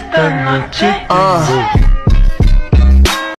Esta noche Uh.